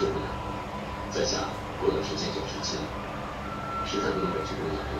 救不了，在下不能出现九十七，实在不能委屈姑娘了。